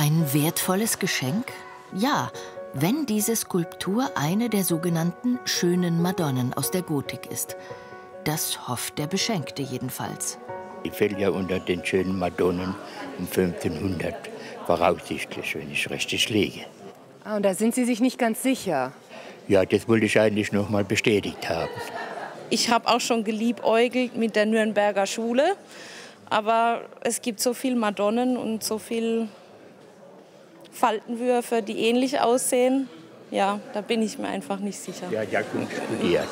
Ein wertvolles Geschenk? Ja, wenn diese Skulptur eine der sogenannten schönen Madonnen aus der Gotik ist. Das hofft der Beschenkte jedenfalls. Die fällt ja unter den schönen Madonnen um 1500 voraussichtlich, wenn ich richtig liege. Ah, und da sind Sie sich nicht ganz sicher. Ja, das wollte ich eigentlich noch mal bestätigt haben. Ich habe auch schon geliebäugelt mit der Nürnberger Schule, aber es gibt so viele Madonnen und so viele Faltenwürfe, die ähnlich aussehen. Ja, da bin ich mir einfach nicht sicher. Ja, ja, Kunst studiert.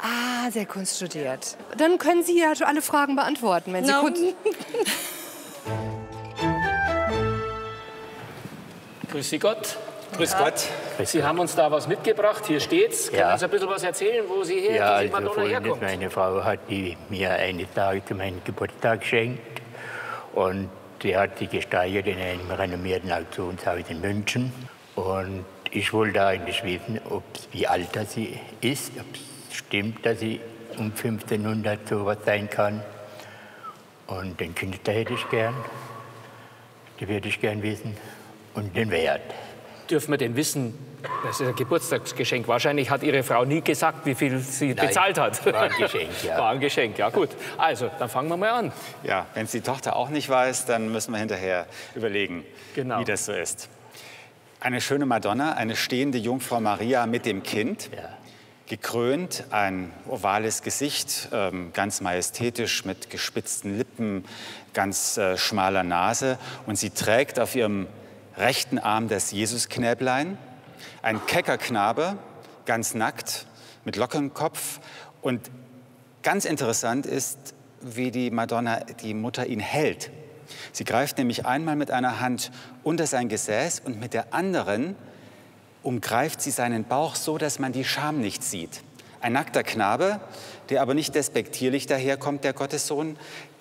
Ah, sehr Kunst studiert. Dann können Sie ja alle Fragen beantworten, wenn Sie No. Kunst... Grüß Sie Gott. Grüß Gott. Sie haben uns da was mitgebracht. Hier steht's. Können Ja. Sie uns ein bisschen was erzählen, wo Sie her, Ja, also Madonna herkommt? meine Frau hat die mir eine Tage zu meinem Geburtstag geschenkt. Und die hat sie gesteigert in einem renommierten Auktionshaus in München. Und ich wollte eigentlich wissen, wie alt sie ist, ob es stimmt, dass sie um 1500 sowas sein kann. Und den Künstler hätte ich gern. Die würde ich gern wissen. Und den Wert. Dürfen wir denn wissen, das ist ein Geburtstagsgeschenk. Wahrscheinlich hat Ihre Frau nie gesagt, wie viel sie Nein, bezahlt hat. war ein Geschenk, ja. War ein Geschenk, ja gut. Also, dann fangen wir mal an. Ja, wenn es die Tochter auch nicht weiß, dann müssen wir hinterher überlegen, Genau. wie das so ist. Eine schöne Madonna, eine stehende Jungfrau Maria mit dem Kind, Ja. gekrönt, ein ovales Gesicht, ähm, ganz majestätisch mit gespitzten Lippen, ganz äh, schmaler Nase. Und sie trägt auf ihrem rechten Arm das Jesusknäblein, ein kecker Knabe, ganz nackt, mit lockerem Kopf. Und ganz interessant ist, wie die Madonna, die Mutter ihn hält. Sie greift nämlich einmal mit einer Hand unter sein Gesäß und mit der anderen umgreift sie seinen Bauch so, dass man die Scham nicht sieht. Ein nackter Knabe, der aber nicht despektierlich daherkommt, der Gottessohn,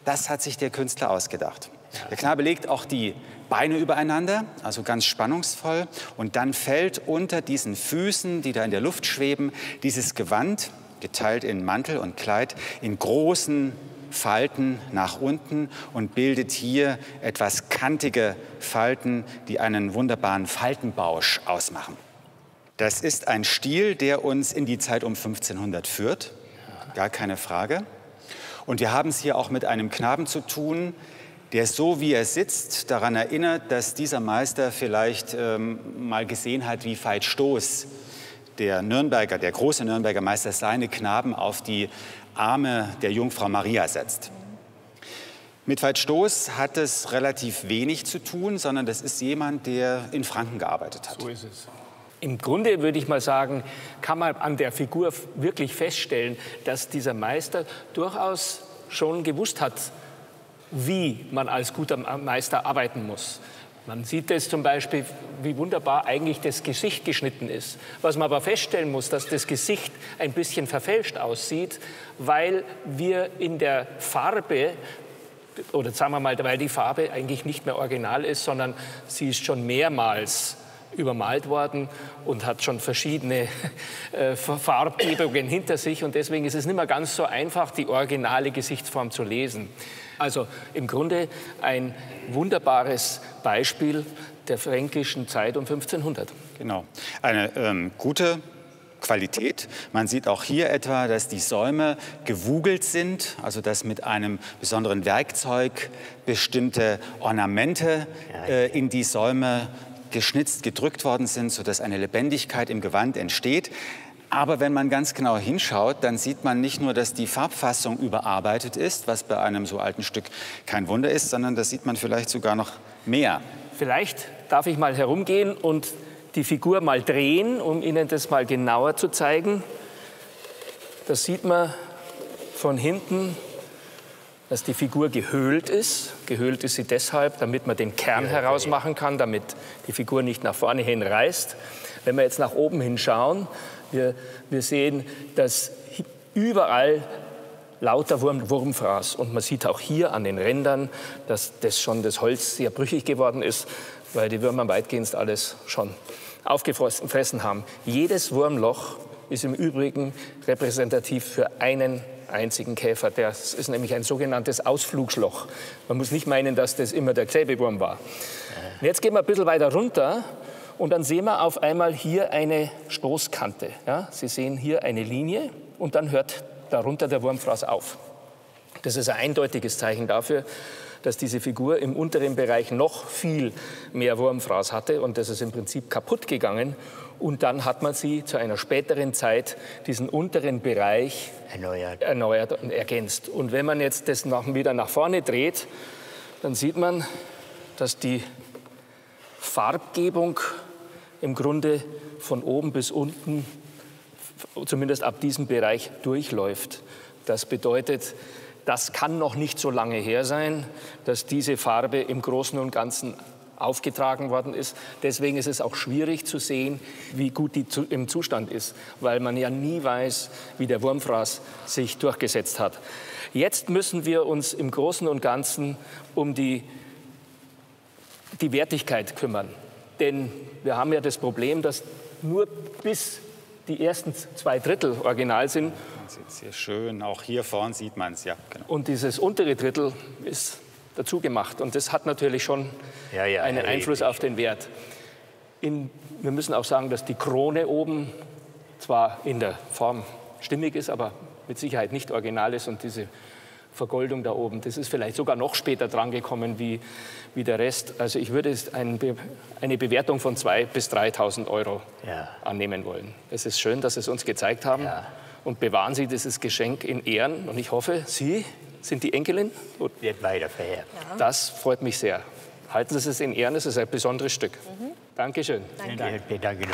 das hat sich der Künstler ausgedacht. Der Knabe legt auch die Beine übereinander, also ganz spannungsvoll, und dann fällt unter diesen Füßen, die da in der Luft schweben, dieses Gewand, geteilt in Mantel und Kleid, in großen Falten nach unten und bildet hier etwas kantige Falten, die einen wunderbaren Faltenbausch ausmachen. Das ist ein Stil, der uns in die Zeit um 1500 führt, gar keine Frage. Und wir haben es hier auch mit einem Knaben zu tun, der so wie er sitzt daran erinnert, dass dieser Meister vielleicht ähm, mal gesehen hat, wie Veit Stoß, der Nürnberger, der große Nürnberger Meister, seine Knaben auf die Arme der Jungfrau Maria setzt. Mit Veit Stoß hat es relativ wenig zu tun, sondern das ist jemand, der in Franken gearbeitet hat. So ist es. Im Grunde würde ich mal sagen, kann man an der Figur wirklich feststellen, dass dieser Meister durchaus schon gewusst hat, wie man als guter Meister arbeiten muss. Man sieht es zum Beispiel, wie wunderbar eigentlich das Gesicht geschnitten ist. Was man aber feststellen muss, dass das Gesicht ein bisschen verfälscht aussieht, weil wir in der Farbe oder sagen wir mal, weil die Farbe eigentlich nicht mehr original ist, sondern sie ist schon mehrmals übermalt worden und hat schon verschiedene äh, Farbgebungen hinter sich und deswegen ist es nicht mehr ganz so einfach, die originale Gesichtsform zu lesen. Also im Grunde ein wunderbares Beispiel der fränkischen Zeit um 1500. Genau. Eine ähm, gute Qualität. Man sieht auch hier etwa, dass die Säume gewugelt sind, also dass mit einem besonderen Werkzeug bestimmte Ornamente äh, in die Säume geschnitzt, gedrückt worden sind, sodass eine Lebendigkeit im Gewand entsteht. Aber wenn man ganz genau hinschaut, dann sieht man nicht nur, dass die Farbfassung überarbeitet ist, was bei einem so alten Stück kein Wunder ist, sondern das sieht man vielleicht sogar noch mehr. Vielleicht darf ich mal herumgehen und die Figur mal drehen, um Ihnen das mal genauer zu zeigen. Das sieht man von hinten, dass die Figur gehöhlt ist. Gehöhlt ist sie deshalb, damit man den Kern herausmachen kann, damit die Figur nicht nach vorne hin reißt. Wenn wir jetzt nach oben hinschauen, wir, wir sehen, dass überall lauter Wurm, Wurmfraß. Und man sieht auch hier an den Rändern, dass das schon das Holz sehr brüchig geworden ist, weil die Würmer weitgehend alles schon aufgefressen haben. Jedes Wurmloch ist im Übrigen repräsentativ für einen einzigen Käfer. Das ist nämlich ein sogenanntes Ausflugsloch. Man muss nicht meinen, dass das immer der Gräbewurm war. Und jetzt gehen wir ein bisschen weiter runter und dann sehen wir auf einmal hier eine Stoßkante. Ja? Sie sehen hier eine Linie und dann hört darunter der Wurmfraß auf. Das ist ein eindeutiges Zeichen dafür, dass diese Figur im unteren Bereich noch viel mehr Wurmfraß hatte und das ist im Prinzip kaputt gegangen. Und dann hat man sie zu einer späteren Zeit diesen unteren Bereich erneuert, erneuert und ergänzt. Und wenn man jetzt das nach, wieder nach vorne dreht, dann sieht man, dass die Farbgebung im Grunde von oben bis unten, zumindest ab diesem Bereich, durchläuft. Das bedeutet, das kann noch nicht so lange her sein, dass diese Farbe im Großen und Ganzen aufgetragen worden ist. Deswegen ist es auch schwierig zu sehen, wie gut die im Zustand ist, weil man ja nie weiß, wie der Wurmfraß sich durchgesetzt hat. Jetzt müssen wir uns im Großen und Ganzen um die, die Wertigkeit kümmern. Denn wir haben ja das Problem, dass nur bis die ersten zwei Drittel original sind. Man sieht es hier schön, auch hier vorne sieht man es, ja. Genau. Und dieses untere Drittel ist dazu gemacht. Und das hat natürlich schon ja, ja, einen Einfluss auf den Wert. In, wir müssen auch sagen, dass die Krone oben zwar in der Form stimmig ist, aber mit Sicherheit nicht original ist und diese Vergoldung da oben. Das ist vielleicht sogar noch später drangekommen wie, wie der Rest. Also ich würde ein, eine Bewertung von 2.000 bis 3.000 Euro ja. annehmen wollen. Es ist schön, dass Sie es uns gezeigt haben. Ja. Und bewahren Sie dieses Geschenk in Ehren. Und ich hoffe, Sie sind die Enkelin. Wird weiter verehrt. Ja. Das freut mich sehr. Halten Sie es in Ehren, es ist ein besonderes Stück. Mhm. Dankeschön. Danke. Danke. Danke.